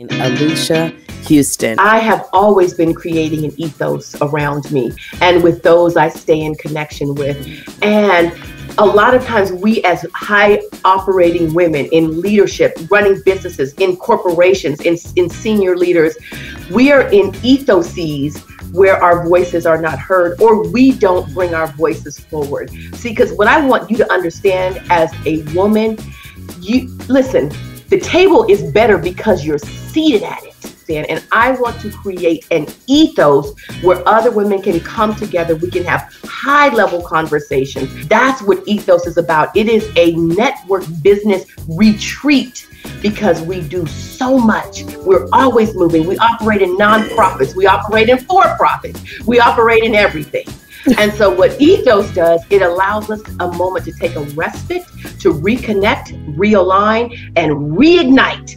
Alycia Huston. I have always been creating an ethos around me and with those I stay in connection with. And a lot of times we as high operating women in leadership, running businesses, in corporations, in, in senior leaders, we are in ethoses where our voices are not heard or we don't bring our voices forward. See, because what I want you to understand as a woman, you listen, the table is better because you're seated at it. And I want to create an ethos where other women can come together. We can have high level conversations. That's what ethos is about. It is a network business retreat because we do so much. We're always moving. We operate in nonprofits, we operate in for profits, we operate in everything. And so, what ethos does, it allows us a moment to take a respite, to reconnect, realign, and reignite